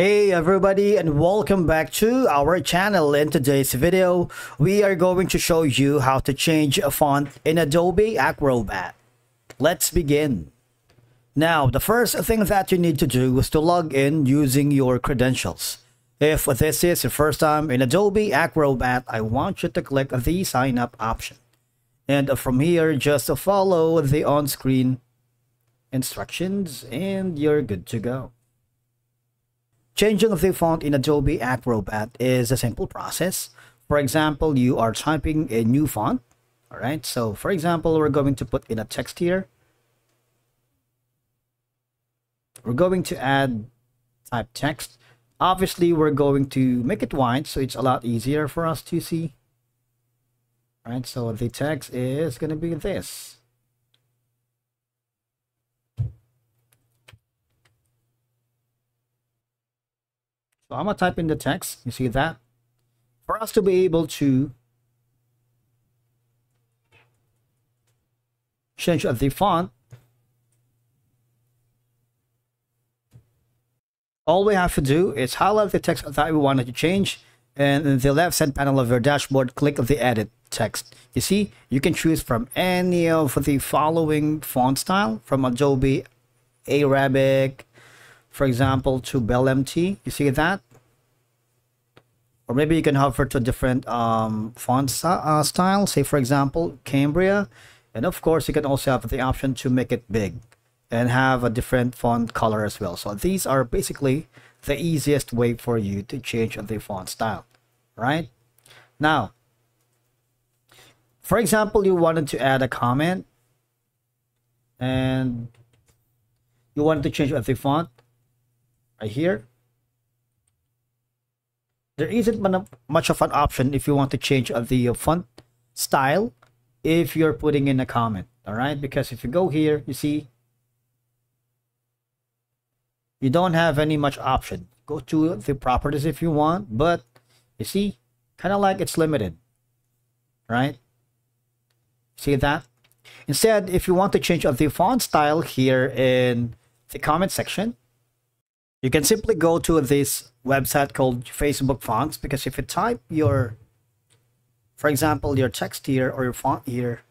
Hey everybody and welcome back to our channel. In today's video, we are going to show you how to change a font in Adobe Acrobat. Let's begin. Now, the first thing that you need to do is to log in using your credentials. If this is your first time in Adobe Acrobat, I want you to click the sign up option. And from here, just follow the on-screen instructions and you're good to go. Changing of the font in Adobe Acrobat is a simple process. For example, you are typing a new font. All right, so for example, we're going to put in a text here. We're going to add type text. Obviously, we're going to make it white so it's a lot easier for us to see. All right, so the text is going to be this. So I'm going to type in the text. You see that? For us to be able to change the font, all we have to do is highlight the text that we wanted to change and in the left side panel of your dashboard click on the edit text you see you can choose from any of the following font style from adobe arabic for example to BellMT you see that? Or maybe you can hover to a different um, font uh, style. Say for example Cambria. And of course you can also have the option to make it big and have a different font color as well. So these are basically the easiest way for you to change the font style right? Now for example you wanted to add a comment and you wanted to change the font right here there isn't much of an option if you want to change the uh, font style if you're putting in a comment all right because if you go here you see you don't have any much option. Go to the properties if you want but you see kind of like it's limited right? See that? Instead if you want to change of the font style here in the comment section you can simply go to this website called Facebook Fonts because if you type your, for example, your text here or your font here,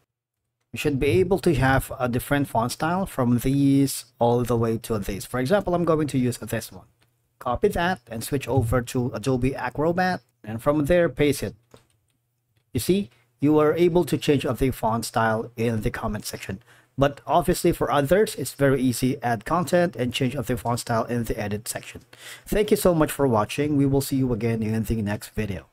you should be able to have a different font style from these all the way to this. For example, I'm going to use this one. Copy that and switch over to Adobe Acrobat and from there paste it. You see, you are able to change the font style in the comment section. But obviously for others, it's very easy. Add content and change of the font style in the edit section. Thank you so much for watching. We will see you again in the next video.